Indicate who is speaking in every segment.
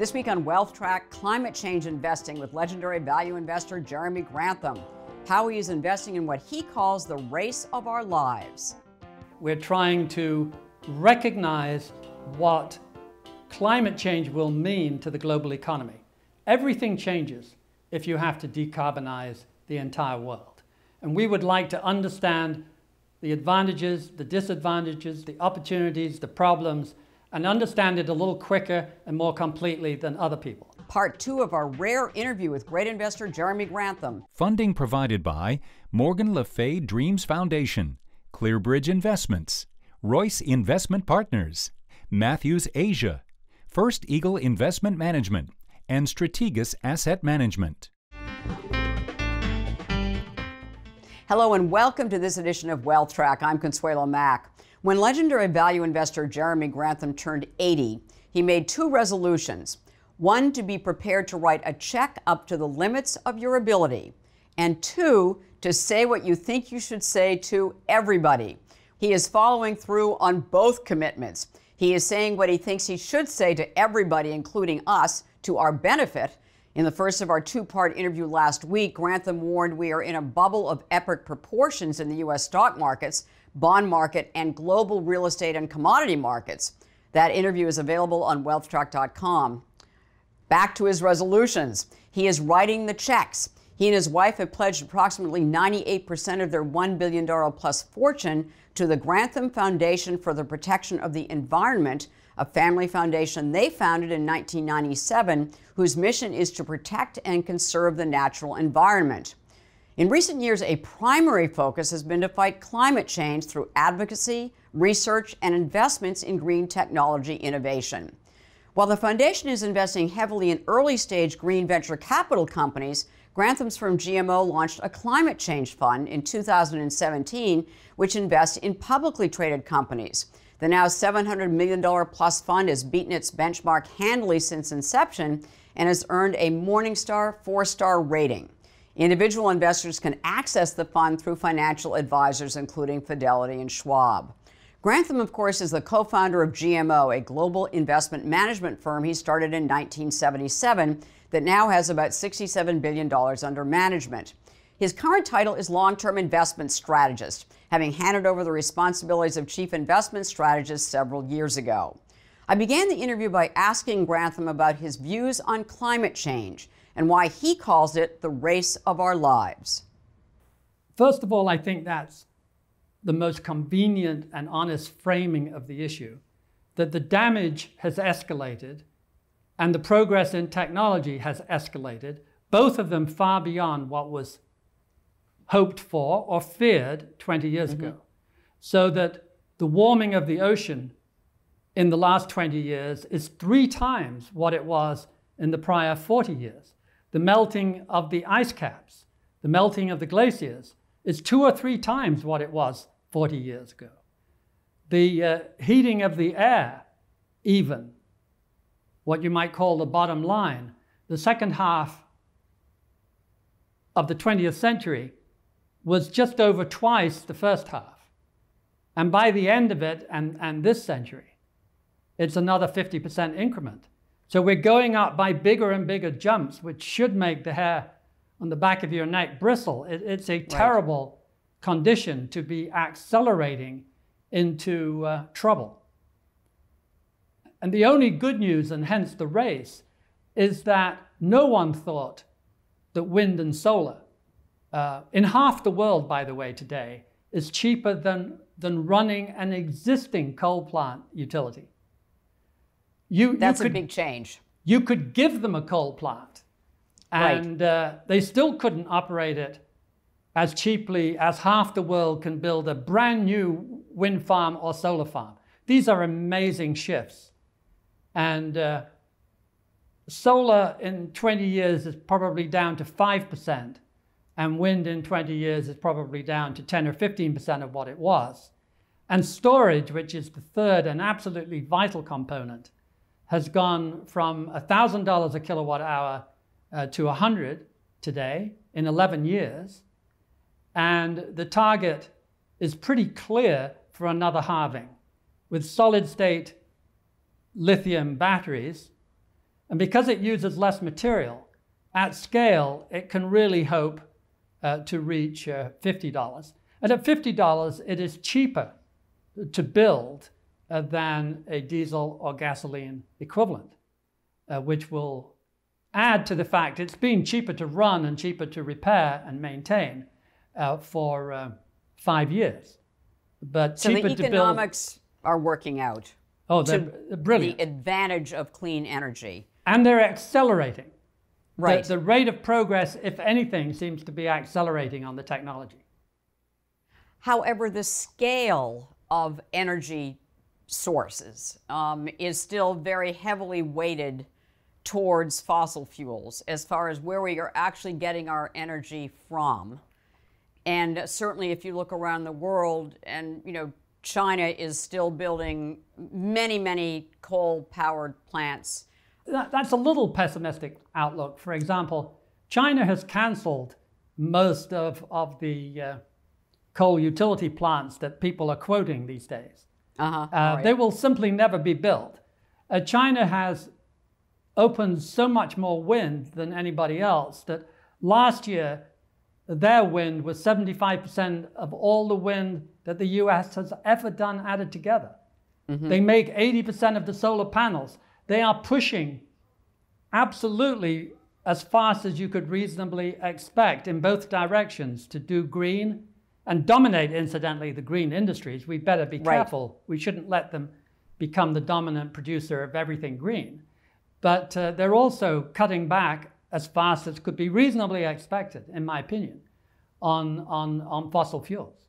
Speaker 1: This week on Wealth Track, climate change investing with legendary value investor Jeremy Grantham. How he is investing in what he calls the race of our lives.
Speaker 2: We're trying to recognize what climate change will mean to the global economy. Everything changes if you have to decarbonize the entire world. And we would like to understand the advantages, the disadvantages, the opportunities, the problems, and understand it a little quicker and more completely than other people.
Speaker 1: Part two of our rare interview with great investor Jeremy Grantham.
Speaker 3: Funding provided by Morgan Le Fay Dreams Foundation, Clearbridge Investments, Royce Investment Partners, Matthews Asia, First Eagle Investment Management, and Strategas Asset Management.
Speaker 1: Hello and welcome to this edition of Wealth Track. I'm Consuelo Mack. When legendary value investor Jeremy Grantham turned 80, he made two resolutions. One, to be prepared to write a check up to the limits of your ability. And two, to say what you think you should say to everybody. He is following through on both commitments. He is saying what he thinks he should say to everybody, including us, to our benefit. In the first of our two part interview last week, Grantham warned we are in a bubble of epic proportions in the U.S. stock markets bond market, and global real estate and commodity markets. That interview is available on wealthtrack.com. Back to his resolutions. He is writing the checks. He and his wife have pledged approximately 98% of their $1 billion plus fortune to the Grantham Foundation for the Protection of the Environment, a family foundation they founded in 1997, whose mission is to protect and conserve the natural environment. In recent years, a primary focus has been to fight climate change through advocacy, research, and investments in green technology innovation. While the foundation is investing heavily in early stage green venture capital companies, Grantham's firm GMO launched a climate change fund in 2017, which invests in publicly traded companies. The now $700 million plus fund has beaten its benchmark handily since inception and has earned a Morningstar four star rating. Individual investors can access the fund through financial advisors, including Fidelity and Schwab. Grantham, of course, is the co founder of GMO, a global investment management firm he started in 1977 that now has about $67 billion under management. His current title is long term investment strategist, having handed over the responsibilities of chief investment strategist several years ago. I began the interview by asking Grantham about his views on climate change and why he calls it the race of our lives.
Speaker 2: First of all, I think that's the most convenient and honest framing of the issue that the damage has escalated and the progress in technology has escalated, both of them far beyond what was hoped for or feared 20 years mm-hmm. ago. So that the warming of the ocean in the last 20 years is three times what it was in the prior 40 years the melting of the ice caps, the melting of the glaciers, is two or three times what it was 40 years ago. The uh, heating of the air, even, what you might call the bottom line, the second half of the 20th century was just over twice the first half. And by the end of it, and, and this century, it's another 50% increment. So we're going up by bigger and bigger jumps, which should make the hair on the back of your neck bristle. It, it's a right. terrible condition to be accelerating into uh, trouble. And the only good news, and hence the race, is that no one thought that wind and solar, uh, in half the world, by the way, today, is cheaper than, than running an existing coal plant utility.
Speaker 1: You, That's you could, a big change.
Speaker 2: You could give them a coal plant, and right. uh, they still couldn't operate it as cheaply as half the world can build a brand new wind farm or solar farm. These are amazing shifts. And uh, solar in 20 years is probably down to 5%, and wind in 20 years is probably down to 10 or 15% of what it was. And storage, which is the third and absolutely vital component, has gone from $1,000 a kilowatt hour uh, to 100 today in 11 years. And the target is pretty clear for another halving. With solid state lithium batteries, And because it uses less material, at scale, it can really hope uh, to reach uh, $50. And at $50, it is cheaper to build uh, than a diesel or gasoline equivalent, uh, which will add to the fact it's been cheaper to run and cheaper to repair and maintain uh, for uh, five years. But
Speaker 1: so
Speaker 2: cheaper
Speaker 1: the economics
Speaker 2: build...
Speaker 1: are working out.
Speaker 2: Oh, they're brilliant.
Speaker 1: The advantage of clean energy.
Speaker 2: And they're accelerating.
Speaker 1: Right.
Speaker 2: The, the rate of progress, if anything, seems to be accelerating on the technology.
Speaker 1: However, the scale of energy sources um, is still very heavily weighted towards fossil fuels as far as where we are actually getting our energy from. And certainly, if you look around the world, and you know, China is still building many, many coal powered plants
Speaker 2: that, that's a little pessimistic outlook. For example, China has canceled most of, of the uh, coal utility plants that people are quoting these days.
Speaker 1: Uh-huh. Uh,
Speaker 2: right. They will simply never be built. Uh, China has opened so much more wind than anybody else that last year their wind was 75% of all the wind that the US has ever done added together. Mm-hmm. They make 80% of the solar panels. They are pushing absolutely as fast as you could reasonably expect in both directions to do green and dominate, incidentally, the green industries. We better be right. careful. We shouldn't let them become the dominant producer of everything green. But uh, they're also cutting back as fast as could be reasonably expected, in my opinion, on, on, on fossil fuels.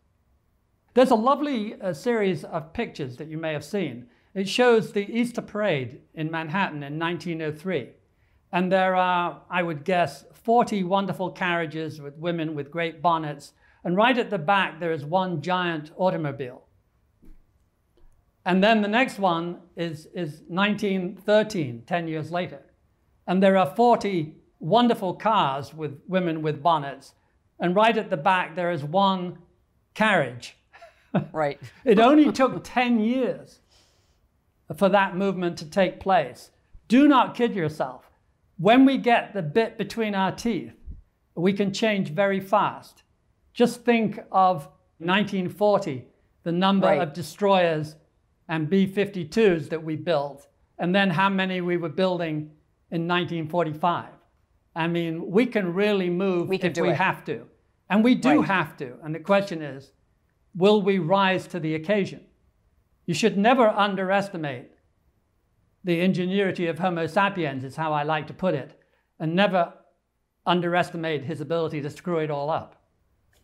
Speaker 2: There's a lovely uh, series of pictures that you may have seen it shows the Easter Parade in Manhattan in 1903. And there are, I would guess, 40 wonderful carriages with women with great bonnets. And right at the back, there is one giant automobile. And then the next one is, is 1913, 10 years later. And there are 40 wonderful cars with women with bonnets. And right at the back, there is one carriage.
Speaker 1: Right.
Speaker 2: it only took 10 years for that movement to take place. Do not kid yourself. When we get the bit between our teeth, we can change very fast. Just think of 1940, the number right. of destroyers and B 52s that we built, and then how many we were building in 1945. I mean, we can really move
Speaker 1: we
Speaker 2: if
Speaker 1: we
Speaker 2: it. have to. And we do right. have to. And the question is will we rise to the occasion? You should never underestimate the ingenuity of Homo sapiens, is how I like to put it, and never underestimate his ability to screw it all up.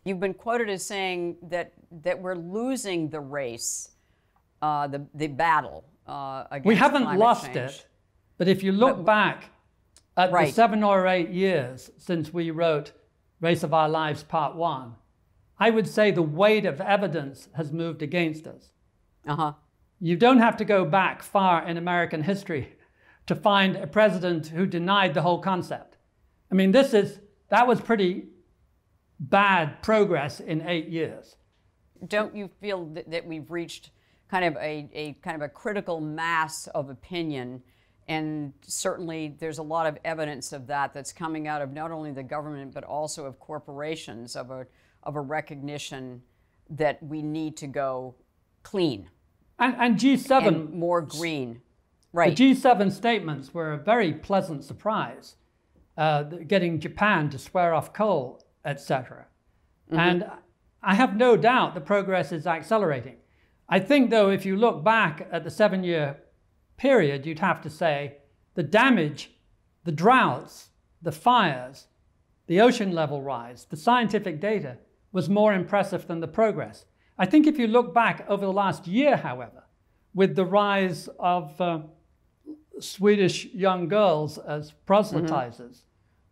Speaker 1: You've been quoted as saying that, that we're losing the race, uh, the, the battle uh, against
Speaker 2: We haven't lost
Speaker 1: change.
Speaker 2: it, but if you look but, back at
Speaker 1: right.
Speaker 2: the seven or eight years since we wrote Race of Our Lives Part 1, I would say the weight of evidence has moved against us.
Speaker 1: Uh-huh.
Speaker 2: You don't have to go back far in American history to find a president who denied the whole concept. I mean, this is that was pretty bad progress in eight years.
Speaker 1: Don't you feel that, that we've reached kind of a, a kind of a critical mass of opinion? And certainly there's a lot of evidence of that that's coming out of not only the government but also of corporations of a of a recognition that we need to go clean.
Speaker 2: And, and G7
Speaker 1: and more green, right?
Speaker 2: The G7 statements were a very pleasant surprise, uh, getting Japan to swear off coal, etc. Mm-hmm. And I have no doubt the progress is accelerating. I think, though, if you look back at the seven-year period, you'd have to say the damage, the droughts, the fires, the ocean level rise, the scientific data was more impressive than the progress. I think if you look back over the last year, however, with the rise of uh, Swedish young girls as proselytizers mm-hmm.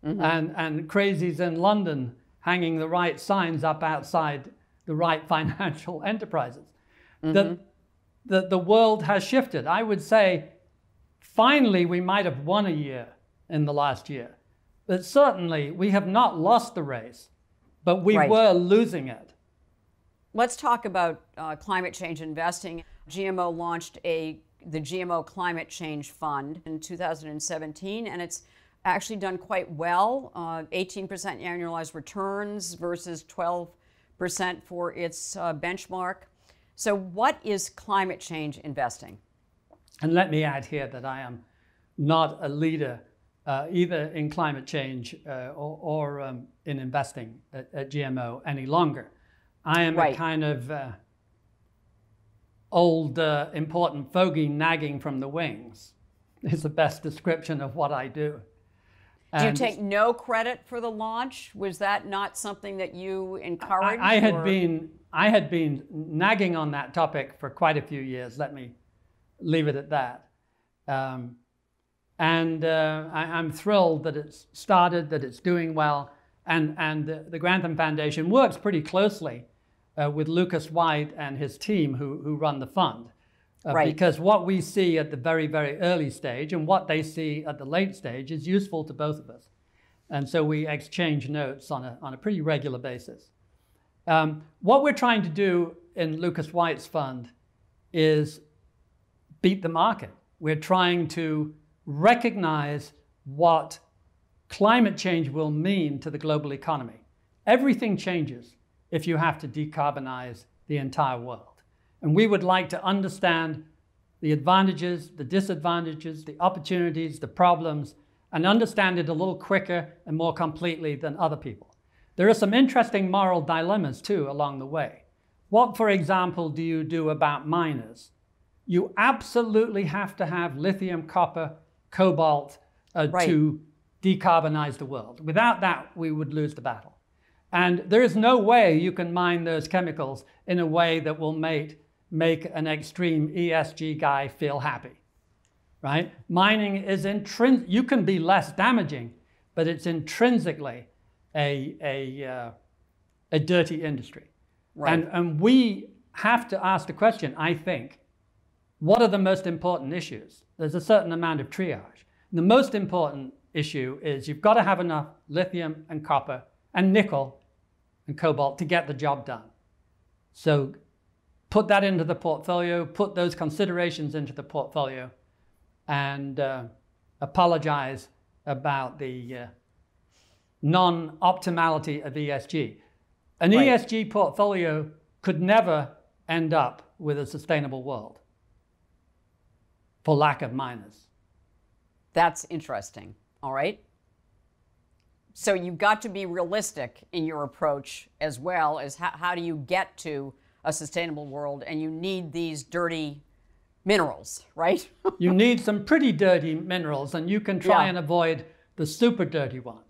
Speaker 2: Mm-hmm. And, and crazies in London hanging the right signs up outside the right financial enterprises, mm-hmm. that the, the world has shifted. I would say finally we might have won a year in the last year. But certainly we have not lost the race, but we
Speaker 1: right.
Speaker 2: were losing it.
Speaker 1: Let's talk about uh, climate change investing. GMO launched a the GMO Climate Change Fund in 2017, and it's actually done quite well uh, 18% annualized returns versus 12% for its uh, benchmark. So, what is climate change investing?
Speaker 2: And let me add here that I am not a leader uh, either in climate change uh, or, or um, in investing at, at, GMO any longer. I am right. a kind of uh, old uh, important fogey nagging from the wings, is the best description of what I do.
Speaker 1: Do you take no credit for the launch? Was that not something that you encouraged?
Speaker 2: I, I had been I had been nagging on that topic for quite a few years. Let me leave it at that. Um, and uh, I, am thrilled that it's started, that it's doing well, and and the, the Grantham Foundation works pretty closely uh, with Lucas White and his team who who run the fund. Uh, right. Because what we see at the very, very early stage and what they see at the late stage is useful to both of us. And so we exchange notes on a, on a pretty regular basis. Um, what we're trying to do in Lucas White's fund is beat the market. We're trying to recognize what climate change will mean to the global economy. Everything changes if you have to decarbonize the entire world. And we would like to understand the advantages, the disadvantages, the opportunities, the problems, and understand it a little quicker and more completely than other people. There are some interesting moral dilemmas too along the way. What, for example, do you do about miners? You absolutely have to have lithium, copper, cobalt uh, right. to decarbonize the world. Without that, we would lose the battle. And there is no way you can mine those chemicals in a way that will make make an extreme ESG guy feel happy, right? Mining is intrinsic, you can be less damaging, but it's intrinsically a, a, uh, a dirty industry. Right. And, and we have to ask the question, I think, what are the most important issues? There's a certain amount of triage. The most important issue is you've got to have enough lithium and copper and nickel and cobalt to get the job done. So put that into the portfolio, put those considerations into the portfolio, and uh, apologize about the uh, non optimality of ESG. An right. ESG portfolio could never end up with a sustainable world for lack of miners.
Speaker 1: That's interesting. All right. So you've got to be realistic in your approach as well as how, how do you get to a sustainable world, and you need these dirty minerals, right?
Speaker 2: you need some pretty dirty minerals, and you can try yeah. and avoid the super dirty ones.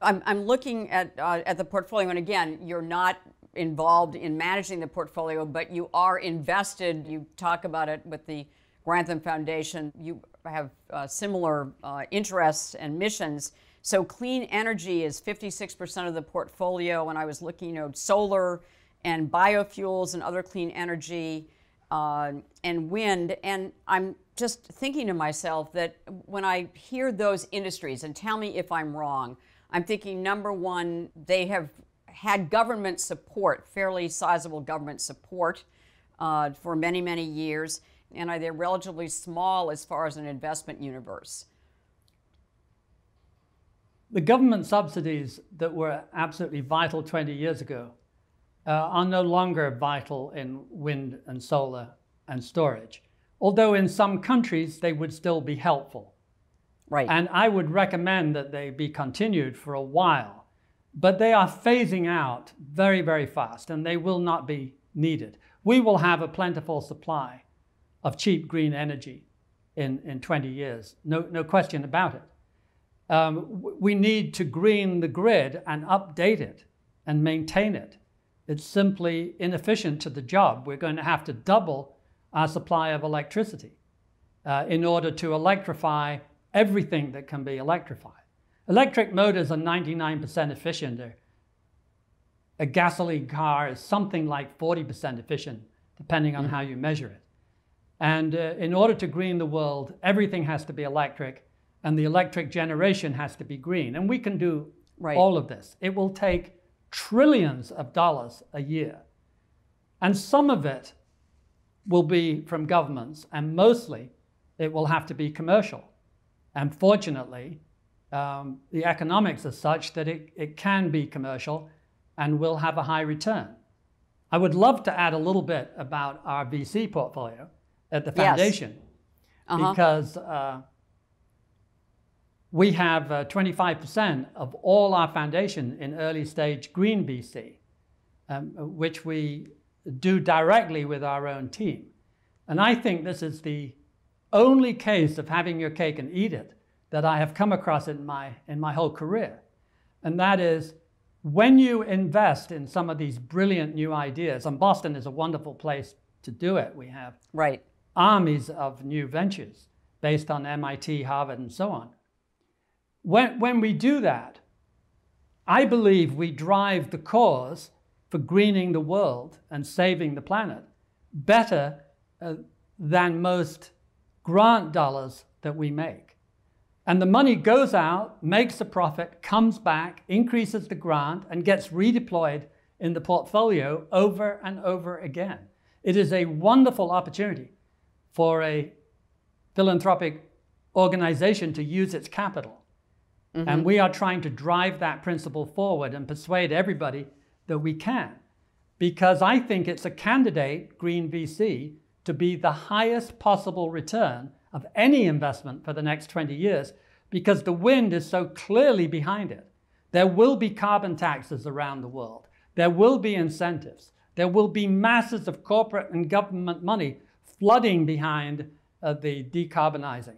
Speaker 1: I'm, I'm looking at, uh, at the portfolio, and again, you're not involved in managing the portfolio, but you are invested. You talk about it with the Grantham Foundation. You have uh, similar uh, interests and missions. So, clean energy is 56% of the portfolio. When I was looking, at solar and biofuels and other clean energy uh, and wind. And I'm just thinking to myself that when I hear those industries, and tell me if I'm wrong, I'm thinking number one, they have had government support, fairly sizable government support uh, for many, many years, and are they relatively small as far as an investment universe?
Speaker 2: The government subsidies that were absolutely vital 20 years ago are no longer vital in wind and solar and storage, although in some countries they would still be helpful.
Speaker 1: Right.
Speaker 2: And I would recommend that they be continued for a while, but they are phasing out very, very fast and they will not be needed. We will have a plentiful supply of cheap green energy in, in 20 years, no, no question about it. Um, we need to green the grid and update it and maintain it. It's simply inefficient to the job. We're going to have to double our supply of electricity uh, in order to electrify everything that can be electrified. Electric motors are 99% efficient. A gasoline car is something like 40% efficient, depending on mm. how you measure it. And uh, in order to green the world, everything has to be electric, and the electric generation has to be green. And we can do right. all of this. It will take trillions of dollars a year. And some of it will be from governments, and mostly it will have to be commercial. And fortunately, um, the economics are such that it, it can be commercial and will have a high return. I would love to add a little bit about our VC portfolio at the foundation yes. uh-huh. because uh, we have uh, 25% of all our foundation in early stage green VC, um, which we do directly with our own team. And I think this is the only case of having your cake and eat it that I have come across in my, in my whole career. And that is when you invest in some of these brilliant new ideas, and Boston is a wonderful place to do it, we have
Speaker 1: right.
Speaker 2: armies of new ventures based on MIT, Harvard, and so on. When, when we do that, I believe we drive the cause for greening the world and saving the planet better uh, than most grant dollars that we make. And the money goes out, makes a profit, comes back, increases the grant, and gets redeployed in the portfolio over and over again. It is a wonderful opportunity for a philanthropic organization to use its capital. Mm-hmm. And we are trying to drive that principle forward and persuade everybody that we can. Because I think it's a candidate, Green VC, to be the highest possible return of any investment for the next 20 years because the wind is so clearly behind it. There will be carbon taxes around the world. There will be incentives. There will be masses of corporate and government money flooding behind uh, the decarbonizing.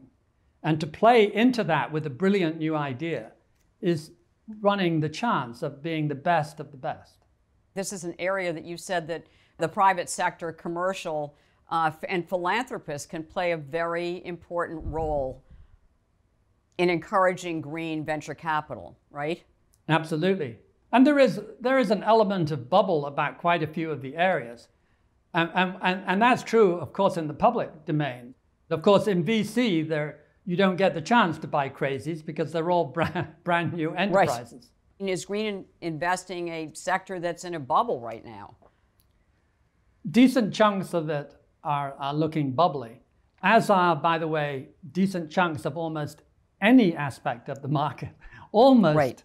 Speaker 2: And to play into that with a brilliant new idea is running the chance of being the best of the best.
Speaker 1: This is an area that you said that the private sector, commercial, uh, and philanthropists can play a very important role in encouraging green venture capital, right?
Speaker 2: Absolutely. And there is, there is an element of bubble about quite a few of the areas. And, and, and that's true, of course, in the public domain. Of course, in VC, there, you don't get the chance to buy crazies because they're all brand, brand new enterprises.
Speaker 1: Right. Is green investing a sector that's in a bubble right now?
Speaker 2: Decent chunks of it are, are looking bubbly, as are, by the way, decent chunks of almost any aspect of the market, almost right.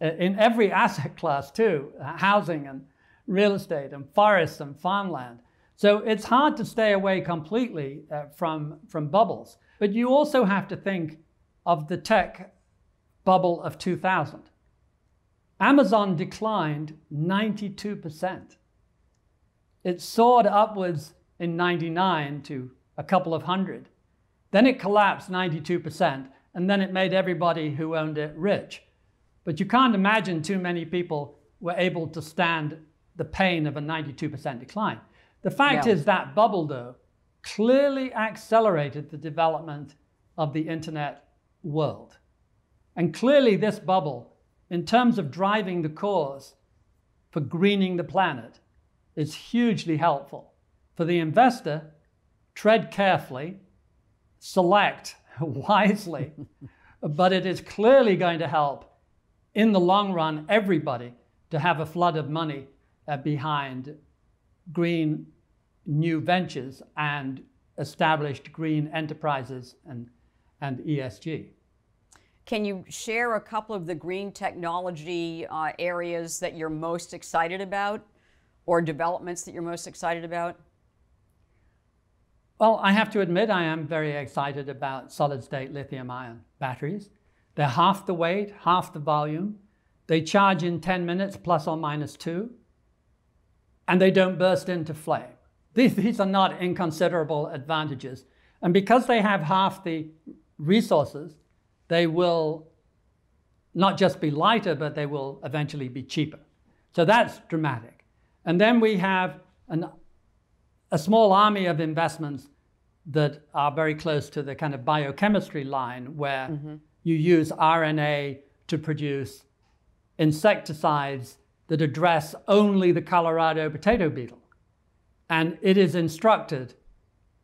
Speaker 2: in every asset class too, housing and real estate and forests and farmland. So it's hard to stay away completely uh, from, from bubbles. But you also have to think of the tech bubble of 2000. Amazon declined 92%. It soared upwards in 99 to a couple of hundred. Then it collapsed 92%, and then it made everybody who owned it rich. But you can't imagine too many people were able to stand the pain of a 92% decline. The fact is that bubble, though, clearly accelerated the development of the internet world. And clearly, this bubble, in terms of driving the cause for greening the planet, is hugely helpful. For the investor, tread carefully, select wisely, but it is clearly going to help in the long run everybody to have a flood of money uh, behind green new ventures and established green enterprises and, and ESG.
Speaker 1: Can you share a couple of the green technology uh, areas that you're most excited about or developments that you're most excited about?
Speaker 2: Well, I have to admit I am very excited about solid state lithium ion batteries. They're half the weight, half the volume. They charge in 10 minutes plus or minus two, and they don't burst into flame. These, these are not inconsiderable advantages. And because they have half the resources, they will not just be lighter, but they will eventually be cheaper. So that's dramatic. And then we have an a small army of investments that are very close to the kind of biochemistry line where mm-hmm. you use RNA to produce insecticides that address only the Colorado potato beetle. And it is instructed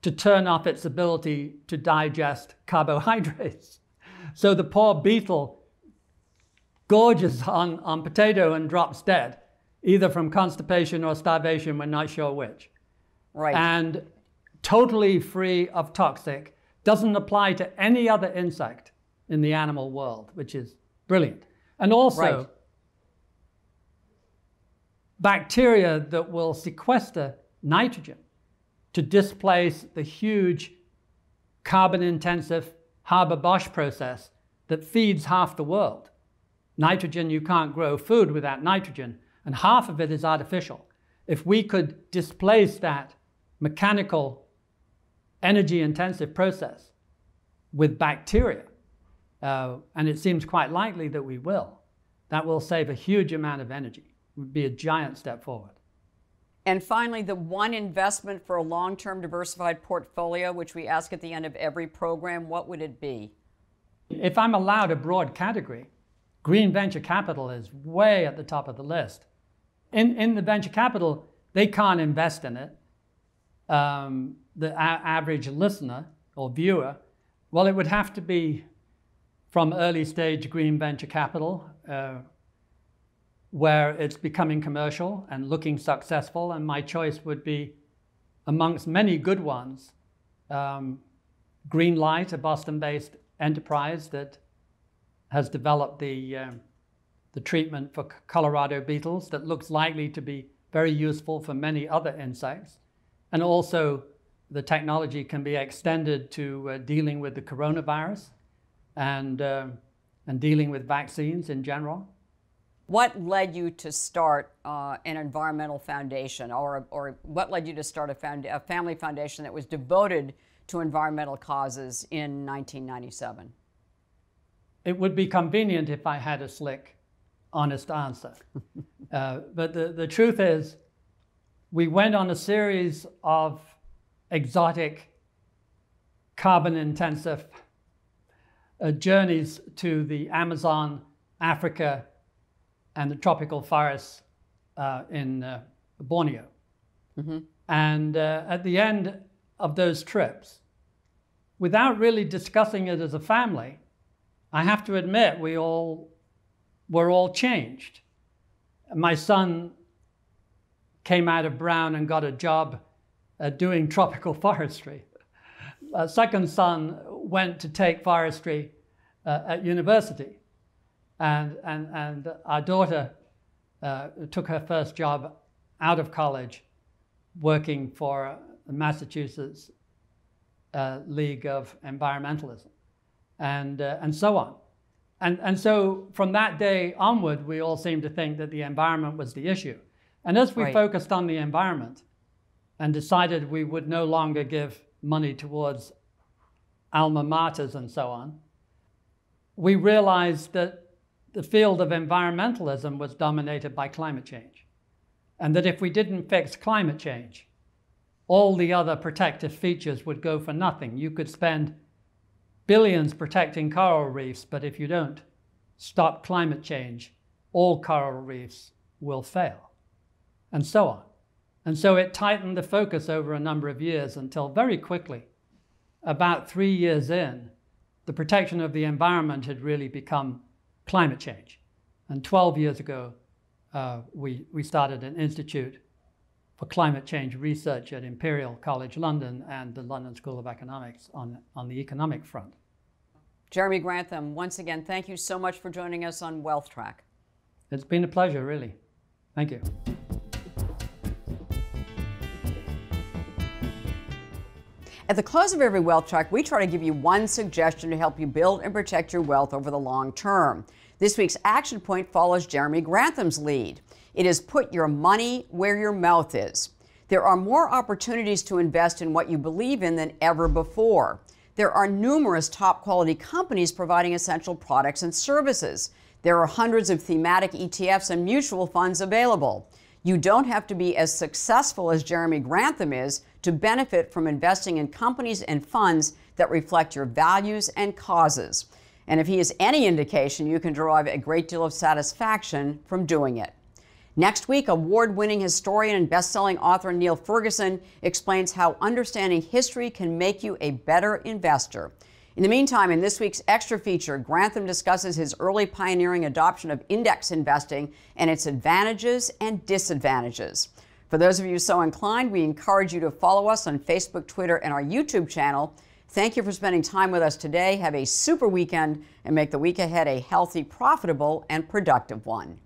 Speaker 2: to turn off its ability to digest carbohydrates. So the poor beetle gorges on, on potato and drops dead, either from constipation or starvation, we're not sure which
Speaker 1: right.
Speaker 2: and totally free of toxic doesn't apply to any other insect in the animal world, which is brilliant. And also, right. bacteria that will sequester nitrogen to displace the huge carbon intensive Haber Bosch process that feeds half the world. Nitrogen, you can't grow food without nitrogen, and half of it is artificial. If we could displace that mechanical, energy intensive process with bacteria, uh, and it seems quite likely that we will, that will save a huge amount of energy. It would be a giant step forward.
Speaker 1: And finally, the one investment for a long term diversified portfolio, which we ask at the end of every program, what would it be?
Speaker 2: If I'm allowed a broad category, green venture capital is way at the top of the list. In, in the venture capital, they can't invest in it. Um, the average listener or viewer, well, it would have to be from early stage green venture capital, uh, where it's becoming commercial and looking successful, and my choice would be amongst many good ones. Um, Greenlight, a Boston based enterprise that has developed the, um, the treatment for Colorado beetles that looks likely to be very useful for many other insects. And also, the technology can be extended to uh, dealing with the coronavirus and, uh, and dealing with vaccines in general.
Speaker 1: What led you to start uh, an environmental foundation, or, or what led you to start a, found, a family foundation that was devoted to environmental causes in 1997?
Speaker 2: It would be convenient if I had a slick, honest answer. uh, but the, the truth is, we went on a series of exotic, carbon intensive uh, journeys to the Amazon, Africa, and the tropical forests uh, in uh, Borneo. Mm-hmm. And uh, at the end of those trips, without really discussing it as a family, I have to admit we all were all changed. My son came out of Brown and got a job uh, doing tropical forestry. Second son went to take forestry uh, at university. And, and, and our daughter uh, took her first job out of college working for the Massachusetts uh, League of Environmentalism and, uh, and so on. And, and so from that day onward, we all seemed to think that the environment was the issue. And as we right. focused on the environment and decided we would no longer give money towards alma maters and so on, we realized that the field of environmentalism was dominated by climate change. And that if we didn't fix climate change, all the other protective features would go for nothing. You could spend billions protecting coral reefs, but if you don't stop climate change, all coral reefs will fail, and so on. And so it tightened the focus over a number of years until very quickly, about three years in, the protection of the environment had really become climate change. And 12 years ago, uh, we, we started an institute for climate change research at Imperial College London and the London School of Economics on, on the economic front.
Speaker 1: Jeremy Grantham, once again, thank you so much for joining us on Wealth Track.
Speaker 2: It's been a pleasure, really. Thank you.
Speaker 1: At the close of every wealth track, we try to give you one suggestion to help you build and protect your wealth over the long term. This week's action point follows Jeremy Grantham's lead. It is put your money where your mouth is. There are more opportunities to invest in what you believe in than ever before. There are numerous top quality companies providing essential products and services. There are hundreds of thematic ETFs and mutual funds available. You don't have to be as successful as Jeremy Grantham is to benefit from investing in companies and funds that reflect your values and causes. And if he is any indication, you can derive a great deal of satisfaction from doing it. Next week, award winning historian and best selling author Niall Ferguson explains how understanding history can make you a better investor. In the meantime, in this week's extra feature, Grantham discusses his early pioneering adoption of index investing and its advantages and disadvantages. For those of you so inclined, we encourage you to follow us on Facebook, Twitter, and our YouTube channel. Thank you for spending time with us today. Have a super weekend and make the week ahead a healthy, profitable, and productive one.